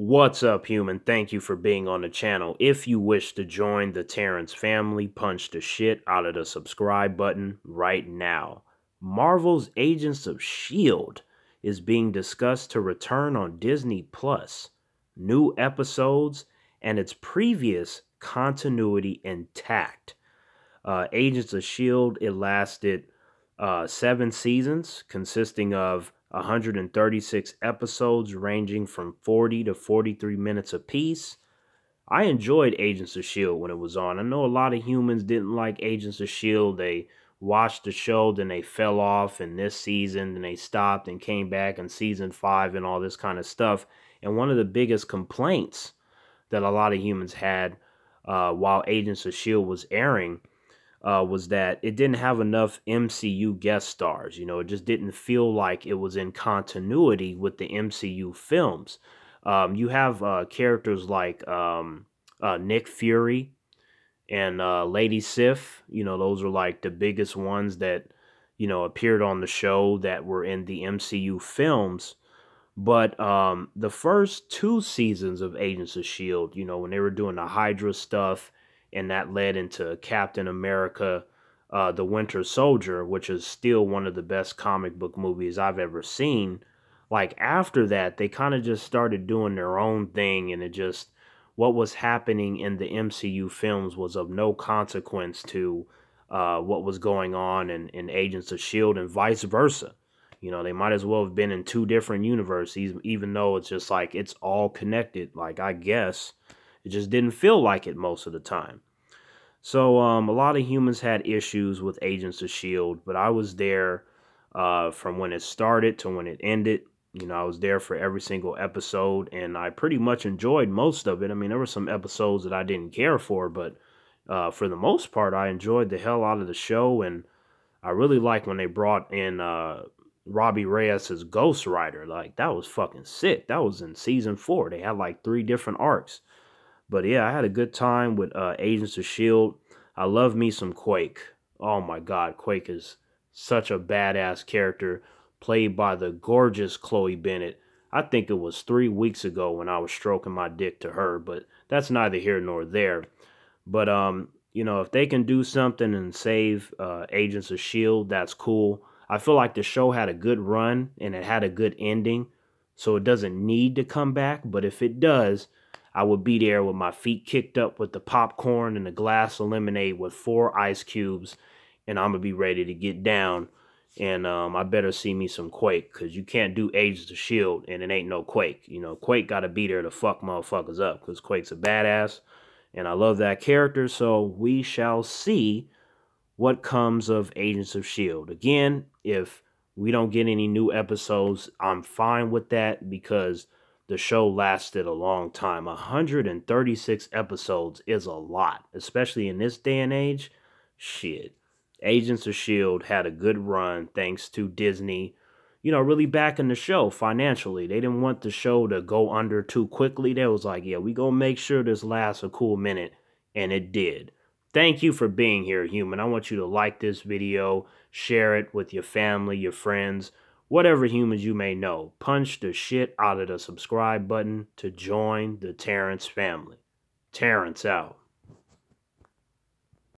What's up, human? Thank you for being on the channel. If you wish to join the Terrance family, punch the shit out of the subscribe button right now. Marvel's Agents of S.H.I.E.L.D. is being discussed to return on Disney Plus. New episodes and its previous continuity intact. Uh, Agents of S.H.I.E.L.D., it lasted uh, seven seasons, consisting of 136 episodes ranging from 40 to 43 minutes apiece. I enjoyed Agents of S.H.I.E.L.D. when it was on. I know a lot of humans didn't like Agents of S.H.I.E.L.D. They watched the show, then they fell off in this season, then they stopped and came back in season five and all this kind of stuff. And one of the biggest complaints that a lot of humans had uh, while Agents of S.H.I.E.L.D. was airing uh, was that it didn't have enough MCU guest stars. You know, it just didn't feel like it was in continuity with the MCU films. Um, you have uh, characters like um, uh, Nick Fury and uh, Lady Sif. You know, those are like the biggest ones that, you know, appeared on the show that were in the MCU films. But um, the first two seasons of Agents of S.H.I.E.L.D., you know, when they were doing the Hydra stuff and that led into Captain America, uh, The Winter Soldier, which is still one of the best comic book movies I've ever seen. Like after that, they kind of just started doing their own thing, and it just what was happening in the MCU films was of no consequence to uh, what was going on in, in Agents of Shield, and vice versa. You know, they might as well have been in two different universes, even though it's just like it's all connected. Like I guess it just didn't feel like it most of the time. So um, a lot of humans had issues with Agents of S.H.I.E.L.D., but I was there uh, from when it started to when it ended. You know, I was there for every single episode, and I pretty much enjoyed most of it. I mean, there were some episodes that I didn't care for, but uh, for the most part, I enjoyed the hell out of the show, and I really liked when they brought in uh, Robbie Reyes as Ghost Rider. Like, that was fucking sick. That was in season four. They had like three different arcs. But yeah, I had a good time with uh, Agents of S.H.I.E.L.D. I love me some Quake. Oh my god, Quake is such a badass character played by the gorgeous Chloe Bennet. I think it was three weeks ago when I was stroking my dick to her, but that's neither here nor there. But, um, you know, if they can do something and save uh, Agents of S.H.I.E.L.D., that's cool. I feel like the show had a good run and it had a good ending, so it doesn't need to come back. But if it does, I would be there with my feet kicked up with the popcorn and the glass of lemonade with four ice cubes, and I'm gonna be ready to get down. And um, I better see me some Quake, cause you can't do Agents of Shield and it ain't no Quake. You know, Quake gotta be there to fuck motherfuckers up, cause Quake's a badass, and I love that character. So we shall see what comes of Agents of Shield. Again, if we don't get any new episodes, I'm fine with that because the show lasted a long time. 136 episodes is a lot, especially in this day and age. Shit. Agents of S.H.I.E.L.D. had a good run thanks to Disney, you know, really backing the show financially. They didn't want the show to go under too quickly. They was like, yeah, we gonna make sure this lasts a cool minute. And it did. Thank you for being here, human. I want you to like this video, share it with your family, your friends, whatever humans you may know, punch the shit out of the subscribe button to join the Terrance family. Terrance out.